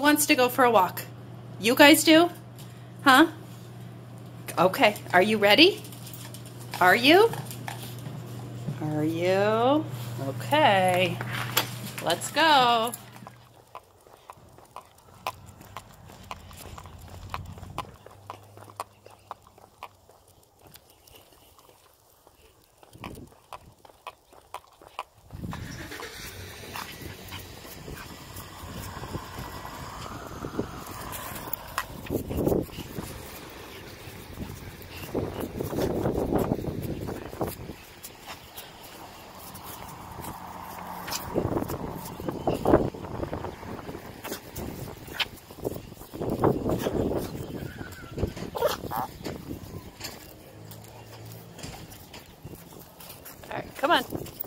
Wants to go for a walk? You guys do? Huh? Okay. Are you ready? Are you? Are you? Okay. Let's go. Come on.